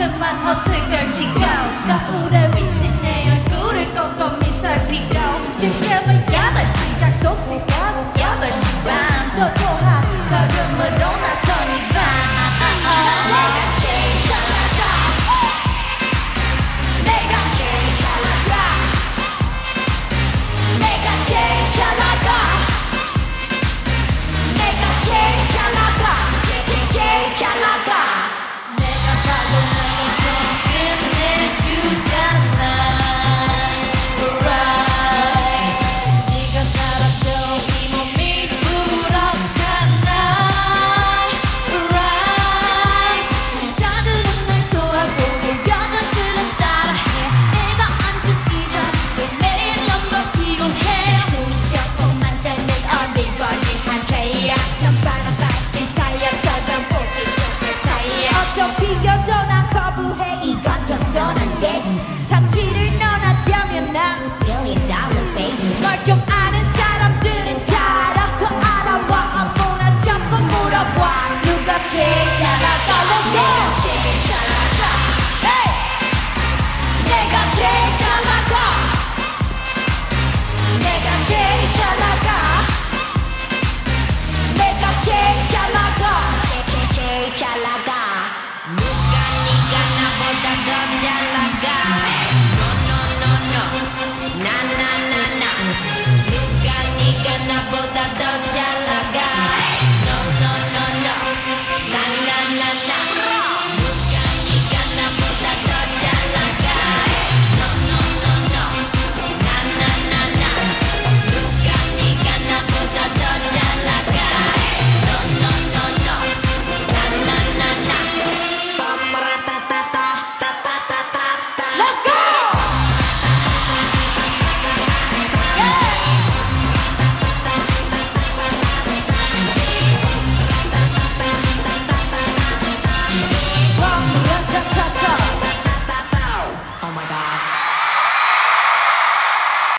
조금만 더 승결치고 까불에